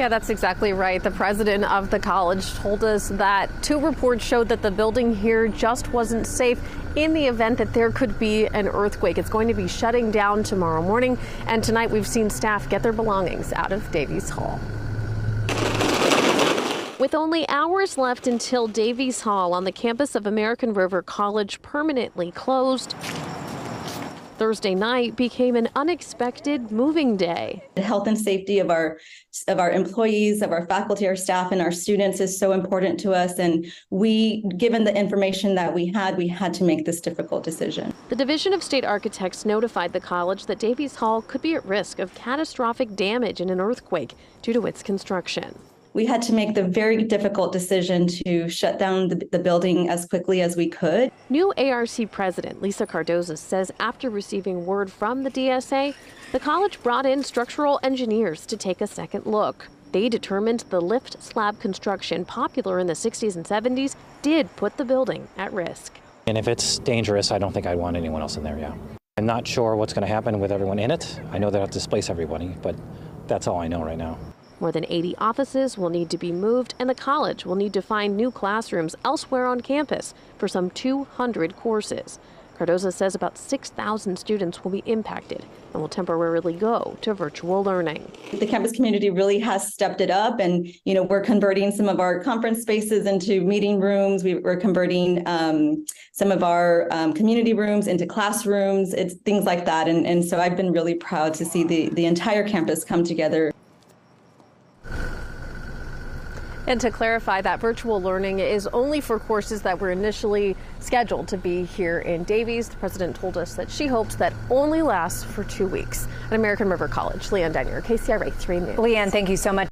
Yeah, that's exactly right. The president of the college told us that two reports showed that the building here just wasn't safe in the event that there could be an earthquake. It's going to be shutting down tomorrow morning, and tonight we've seen staff get their belongings out of Davies Hall. With only hours left until Davies Hall on the campus of American River College permanently closed, Thursday night became an unexpected moving day. The health and safety of our of our employees, of our faculty, our staff, and our students is so important to us. And we, given the information that we had, we had to make this difficult decision. The Division of State Architects notified the college that Davies Hall could be at risk of catastrophic damage in an earthquake due to its construction we had to make the very difficult decision to shut down the, the, building as quickly as we could. New ARC president Lisa Cardoza says after receiving word from the DSA, the college brought in structural engineers to take a second look. They determined the lift slab construction, popular in the 60s and 70s, did put the building at risk. And if it's dangerous, I don't think I'd want anyone else in there, yeah. I'm not sure what's going to happen with everyone in it. I know they'll have to displace everybody, but that's all I know right now. More than 80 offices will need to be moved, and the college will need to find new classrooms elsewhere on campus for some 200 courses. Cardoza says about 6,000 students will be impacted and will temporarily go to virtual learning. The campus community really has stepped it up, and you know we're converting some of our conference spaces into meeting rooms. We, are converting um, some of our um, community rooms into classrooms. It's things like that, and and so I've been really proud to see the the entire campus come together. And to clarify, that virtual learning is only for courses that were initially scheduled to be here in Davies. The president told us that she hopes that only lasts for two weeks. At American River College, Leanne Denier, KCRA 3 News. Leanne, thank you so much.